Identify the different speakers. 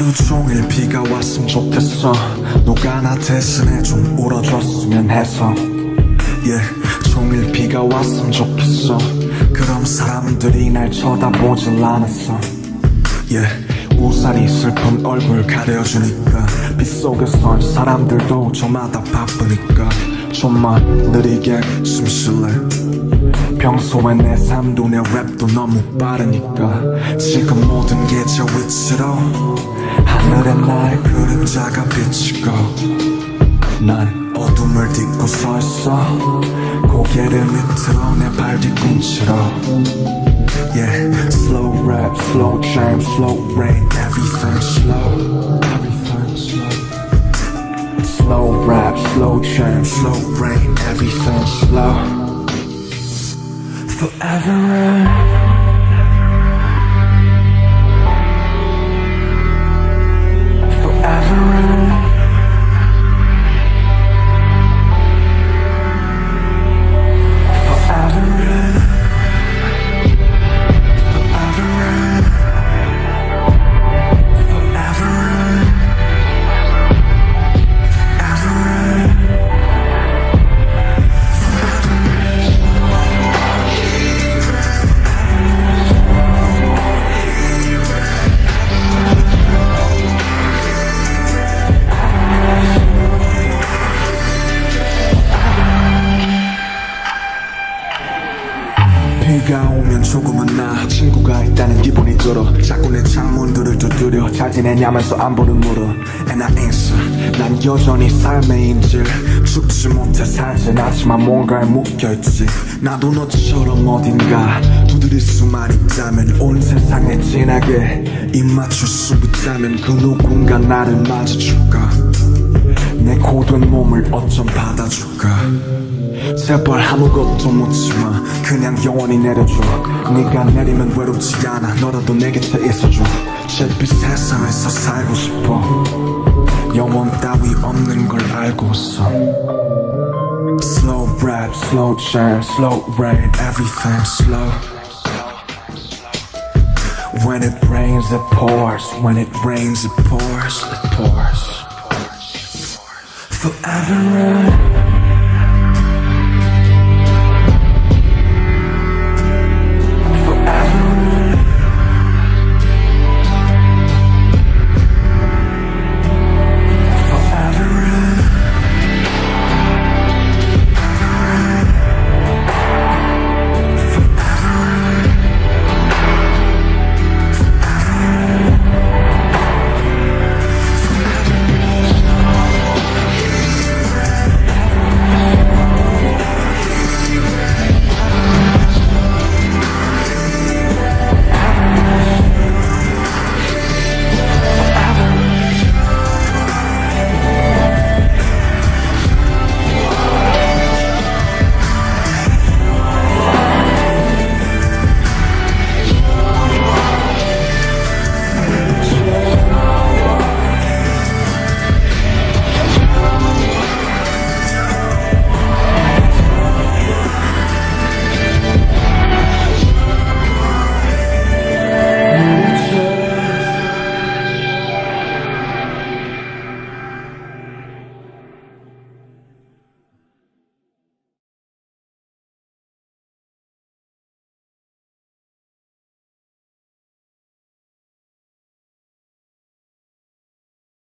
Speaker 1: 하루 종일 비가 왔으면 좋겠어. 누가 나 대신해 좀 울어줬으면 해서. yeah, 종일 비가 왔으면 좋겠어. 그럼 사람들이 날 쳐다보질 않았어. yeah, 우산이 슬픈 얼굴 가려주니까. 빗속에선 사람들도 저마다 바쁘니까. 좀만 느리게 숨 쉴래? 평소에 내 삶도 내 랩도 너무 빠르니까. 지금 모든 게 저 위치로 하늘에 나의 그림자가 비치고 난 어둠을 딛고 서 있어 고개를 밑으로 내 발 뒤꿈치로 Yeah, slow rap, slow jam, slow rain, everything slow Everything slow Slow rap, slow jam, slow rain, everything slow forever run. Forever 비가 오면 조금은 나 친구가 있다는 기분이 들어. 자꾸 내 창문들을 두드려 잘 지내냐면서 안부를 물어. And I answer 난 여전히 삶의 인질. 죽지 못해 살진 않지만 뭔가에 묶여있지. 나도 너처럼 어딘가 두드릴 수만 있다면 온 세상에 진하게 입 맞출 수 있다면 그 누군가 나를 맞아줄까 내 고된 몸을 어쩜 받아줄까 제발 아무것도 묻지마 그냥 영원히 내려줘 네가 내리면 외롭지 않아 너라도 내 곁에 있어줘 제빛 세상에서 살고 싶어 영원 따위 없는 걸 알고 있어 Slow rap, slow jam, slow rain, everything slow When it rains it pours, when it rains it pours, it pours forever.